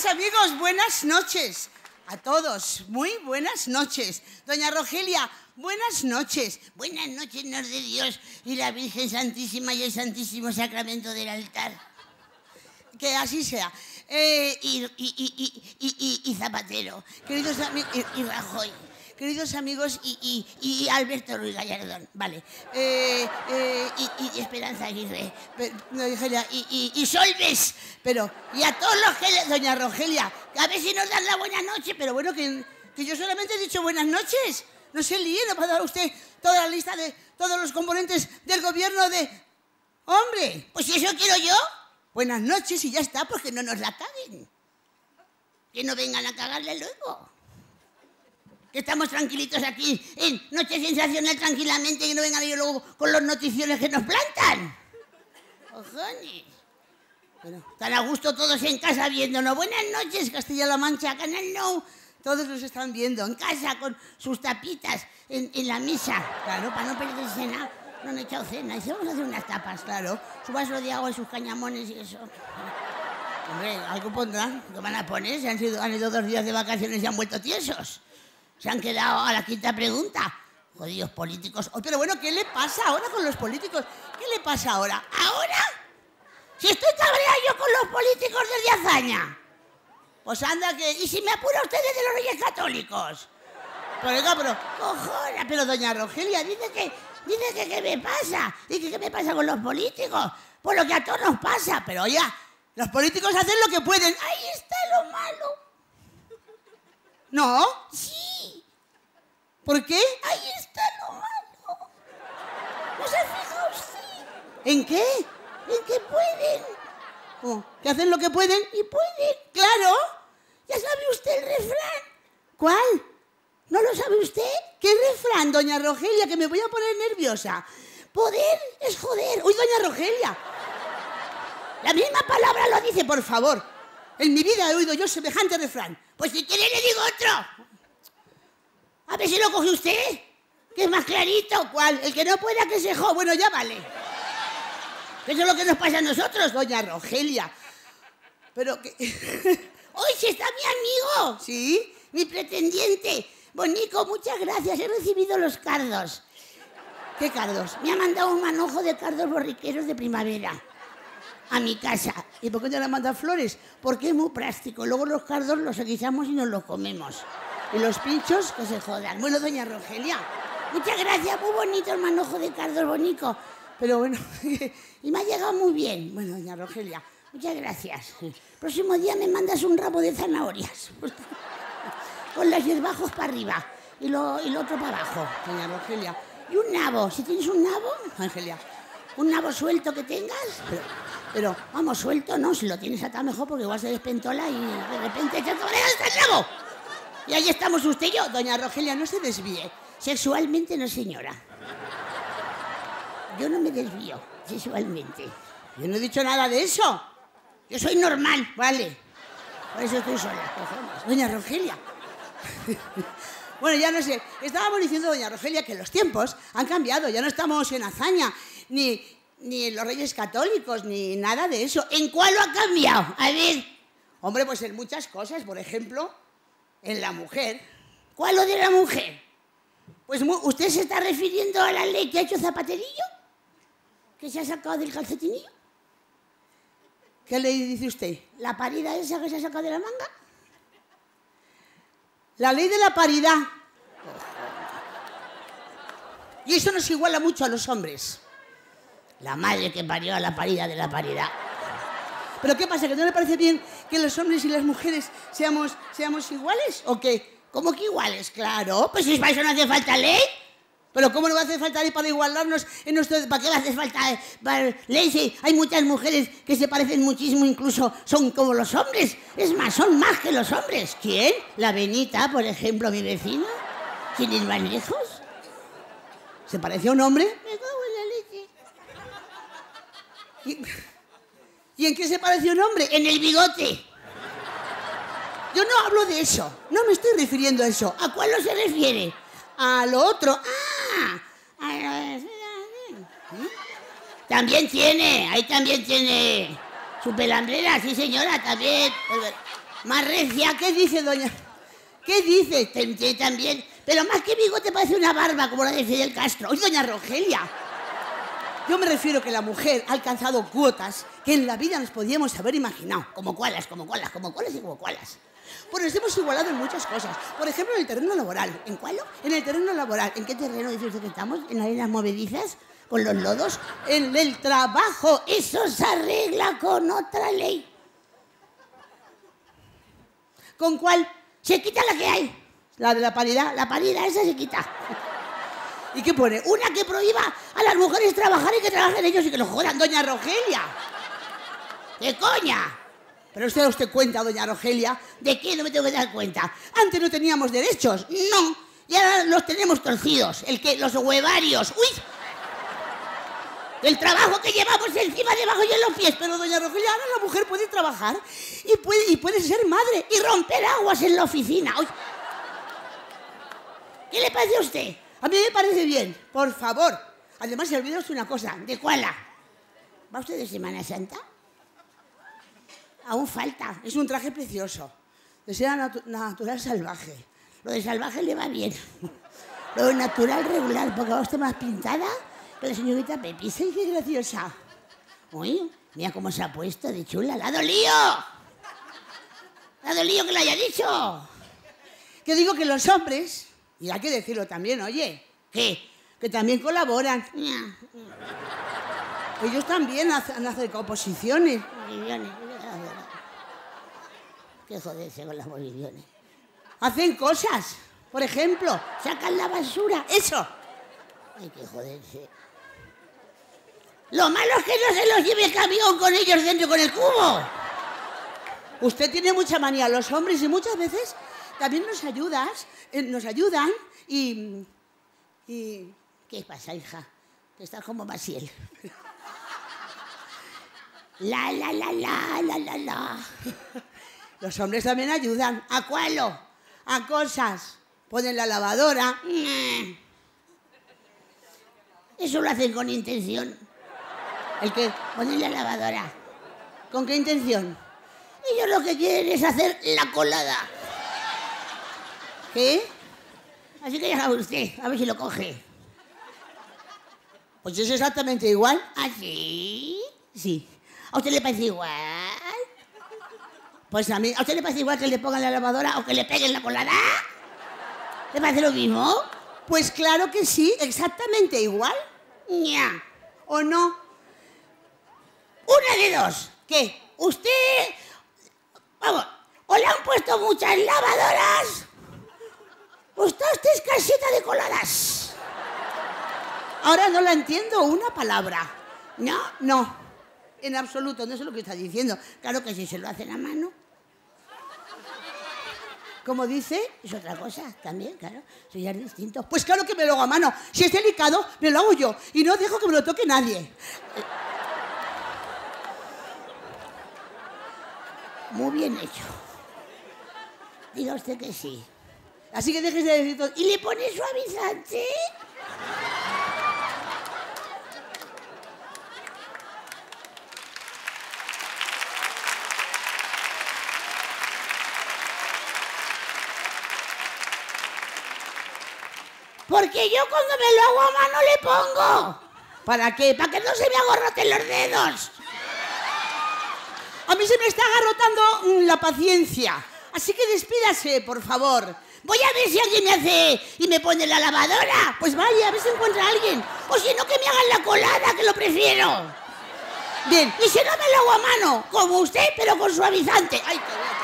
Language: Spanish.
Amigas, amigos, buenas noches. A todos, muy buenas noches. Doña Rogelia, buenas noches. Buenas noches, Nor de Dios y la Virgen Santísima y el Santísimo Sacramento del altar. Que así sea. Eh, y, y, y, y, y, Zapatero. Queridos amigos. Y, Rajoy. Queridos amigos y, y, Alberto Ruiz Gallardón, vale. Eh, eh, y, Esperanza Aguirre. y, y, Solves. Pero, y a todos los que... Doña Rogelia, a ver si nos dan la buena noche, pero bueno, que, que yo solamente he dicho buenas noches. No se líe, no puede dar usted toda la lista de todos los componentes del gobierno de... ¡Hombre! Pues si eso quiero yo. Buenas noches y ya está, porque no nos la caguen. Que no vengan a cagarle luego. Que estamos tranquilitos aquí en Noche Sensacional tranquilamente y no vengan ellos luego con los noticiones que nos plantan. Ojones. Bueno, están a gusto todos en casa viéndonos. Buenas noches, Castilla-La Mancha, Canal No. Todos los están viendo en casa con sus tapitas en, en la mesa. Claro, para no perderse nada no han echado cena. Dice, vamos a hacer unas tapas, claro. Su vaso de agua y sus cañamones y eso. Hombre, algo pondrán. ¿Qué van a poner? Se han, sido, han ido dos días de vacaciones y han vuelto tiesos. Se han quedado a la quinta pregunta. Jodidos políticos. pero bueno, ¿qué le pasa ahora con los políticos? ¿Qué le pasa ahora? ¿Ahora? Si estoy cabreado yo con los políticos desde hazaña. Pues anda que... ¿Y si me apura usted de los reyes católicos? Pero, venga, pero... Cojones, pero doña Rogelia dice que Dice que qué me pasa. y que qué me pasa con los políticos. Por lo que a todos nos pasa. Pero ya, los políticos hacen lo que pueden. Ahí está lo malo. ¿No? Sí. ¿Por qué? Ahí está lo malo. ¿No se fija usted? ¿En qué? En que pueden. Oh, ¿Que hacen lo que pueden? Y pueden. Claro. Ya sabe usted el refrán. ¿Cuál? ¿No lo sabe usted? ¿Qué refrán, doña Rogelia, que me voy a poner nerviosa? Poder es joder. Uy, doña Rogelia. La misma palabra lo dice, por favor. En mi vida he oído yo semejante refrán. Pues si quiere le digo otro. A ver si lo coge usted, que es más clarito. ¿Cuál? El que no pueda que se jo. Bueno, ya vale. Eso es lo que nos pasa a nosotros, doña Rogelia. Pero que... Hoy sí está mi amigo. ¿Sí? Mi pretendiente. Bonico, muchas gracias. He recibido los cardos. ¿Qué cardos? Me ha mandado un manojo de cardos borriqueros de primavera a mi casa. ¿Y por qué te le mandado flores? Porque es muy práctico. Luego los cardos los guisamos y nos los comemos. Y los pinchos, que se jodan. Bueno, doña Rogelia. Muchas gracias, muy bonito el manojo de cardos, bonico. Pero bueno, y me ha llegado muy bien. Bueno, doña Rogelia. Muchas gracias. Próximo día me mandas un rabo de zanahorias con los bajos para arriba y lo, y lo otro para abajo. Doña Rogelia. Y un nabo, si tienes un nabo, Angelia. Un nabo suelto que tengas, vamos, suelto no, si lo tienes atado mejor porque igual se despentola y de repente todo el nabo. Y ahí estamos usted y yo. Doña Rogelia, no se desvíe. Sexualmente no, señora. Yo no me desvío sexualmente. Yo no he dicho nada de eso. Yo soy normal, vale. Por eso estoy sola, Doña Rogelia, bueno, ya no sé. Estábamos diciendo, doña Rogelia, que los tiempos han cambiado. Ya no estamos en hazaña, ni, ni los reyes católicos, ni nada de eso. ¿En cuál lo ha cambiado? A ver. Hombre, pues en muchas cosas. Por ejemplo, en la mujer. ¿Cuál lo de la mujer? Pues usted se está refiriendo a la ley que ha hecho Zapaterillo, que se ha sacado del calcetinillo. ¿Qué ley dice usted? La parida esa que se ha sacado de la manga. La ley de la paridad. Y eso nos iguala mucho a los hombres. La madre que parió a la parida de la paridad. ¿Pero qué pasa? ¿Que no le parece bien que los hombres y las mujeres seamos, seamos iguales? ¿O qué? ¿Cómo que iguales? Claro. Pues si para eso no hace falta ley. Pero ¿cómo no va a hacer falta ley para igualarnos en nuestro... ¿Para qué va a hacer falta ley si hay muchas mujeres que se parecen muchísimo, incluso son como los hombres? Es más, son más que los hombres. ¿Quién? La Benita, por ejemplo, mi vecina. Sin ir más lejos. ¿Se parece a un hombre? Me cago ¿Y, en qué se parece a un hombre? En el bigote. Yo no hablo de eso. No me estoy refiriendo a eso. ¿A cuál no se refiere? A lo otro. ¡Ah! También tiene, ahí también tiene su pelambrera, sí señora, también. Más recia. ¿Qué dice, doña? ¿Qué dice? También. Pero más que te parece una barba como la de Fidel Castro. Oye, doña Rogelia. Yo me refiero que la mujer ha alcanzado cuotas que en la vida nos podíamos haber imaginado. Como cualas, como cualas, como cualas y como cualas. Pues nos hemos igualado en muchas cosas. Por ejemplo, en el terreno laboral. ¿En cuál? En el terreno laboral. ¿En qué terreno dice usted que estamos? ¿En arenas movedizas? ¿Con los lodos? En el trabajo. Eso se arregla con otra ley. ¿Con cuál? Se quita la que hay. La de la paridad. La paridad, esa se quita. ¿Y qué pone? Una que prohíba a las mujeres trabajar y que trabajen ellos y que lo jodan. Doña Rogelia. ¿Qué coña? Pero usted usted cuenta, doña Rogelia. ¿De qué no me tengo que dar cuenta? Antes no teníamos derechos. No. Y ahora los tenemos torcidos. El que, los huevarios. ¡Uy! El trabajo que llevamos encima, debajo y en los pies. Pero, doña Rogelia, ahora la mujer puede trabajar y puede, y ser madre. Y romper aguas en la oficina. ¿Qué le parece a usted? A mí me parece bien, por favor. Además, se olvidó una cosa. ¿De cuál? ¿Va usted de Semana Santa? Aún falta. Es un traje precioso. De ser natural salvaje. Lo de salvaje le va bien. Lo de natural regular, porque va usted más pintada que la señorita Pepi. Sí, qué graciosa. Uy, mira cómo se ha puesto de chula. ¡La dolío! ¡La dolío que lo haya dicho! Que digo que los hombres y hay que decirlo también, oye, ¿qué? Que también colaboran. Ellos también hacen, hacen composiciones. ¿Qué joderse con las bolivianes? Hacen cosas. Por ejemplo, sacan la basura. Eso. Hay que joderse. Lo malo es que no se los lleve el camión con ellos dentro con el cubo. Usted tiene mucha manía, los hombres, y muchas veces también nos ayudas, eh, nos ayudan y. ¿Qué pasa, hija? Que estás como Maciel. La, la, la, la, la, la, la. Los hombres también ayudan. ¿A cuálo? A cosas. Ponen la lavadora. Eso lo hacen con intención. ¿El qué? Ponen la lavadora. ¿Con qué intención? Ellos lo que quieren es hacer la colada. ¿Qué? Así que ya sabe usted, a ver si lo coge. Pues es exactamente igual. ¿Ah, sí? Sí. ¿A usted le parece igual? Pues a mí. ¿A usted le parece igual que le pongan la lavadora o que le peguen la colada? ¿Le parece lo mismo? Pues claro que sí, exactamente igual. Ya. ¿O no? Una de dos. ¿Qué? Usted. Vamos. O le han puesto muchas lavadoras Usted es casita de coladas. Ahora no la entiendo una palabra. ¿No? No. En absoluto, no sé lo que está diciendo. Claro que si se lo hacen a mano. Como dice, es otra cosa también, claro. Eso ya distinto. Pues claro que me lo hago a mano. Si es delicado, me lo hago yo. Y no dejo que me lo toque nadie. Muy bien hecho. Diga usted que sí. Así que déjese de decir todo. ¿Y le pone suavizante? Porque yo cuando me lo hago a mano le pongo. ¿Para qué? Para que no se me agarroten los dedos. A mí se me está agarrotando mm, la paciencia. Así que despídase, por favor. Voy a ver si alguien me hace y me pone la lavadora. Pues vaya, a ver si encuentra a alguien. O si no, que me hagan la colada, que lo prefiero. Bien. Y si no, me lo hago a mano, como usted, pero con suavizante. Ay, qué